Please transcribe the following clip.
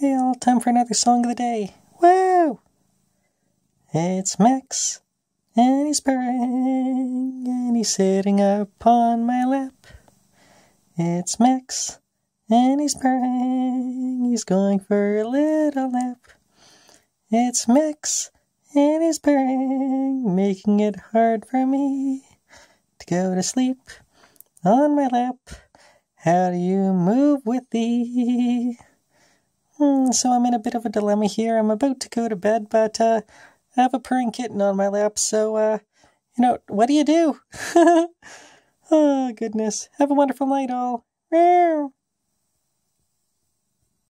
Hey, all, time for another song of the day. Woo! It's Max, and he's purring, and he's sitting up on my lap. It's Max, and he's purring, he's going for a little nap. It's Max, and he's purring, making it hard for me to go to sleep on my lap. How do you move with thee? Hmm, so I'm in a bit of a dilemma here. I'm about to go to bed, but uh, I have a purring kitten on my lap, so, uh, you know, what do you do? oh, goodness. Have a wonderful night, all. Meow.